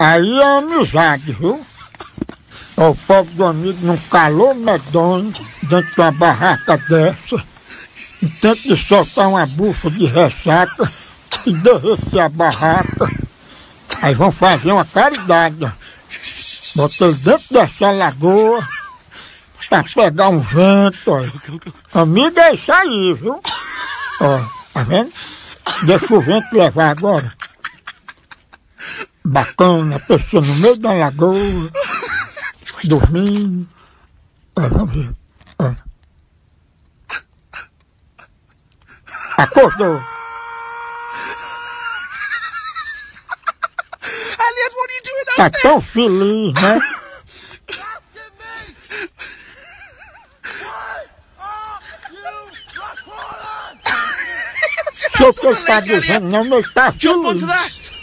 Aí é amizade, viu? O pobre do amigo num calor medonho, dentro de uma barraca dessa, intenta de soltar uma bufa de ressaca e derreter a barraca. Aí vão fazer uma caridade. Bota ele dentro dessa lagoa pra pegar um vento, ó. Amigo é isso aí, viu? Ó, tá vendo? Deixa o vento levar agora. Bacana, a pessoa no meio da lagoa, dormindo. Ó, vamos ver. Ó. Acordou. You doing Tá tão feliz, né? Sei o que ele tá dizendo, não, mas ele tá feliz.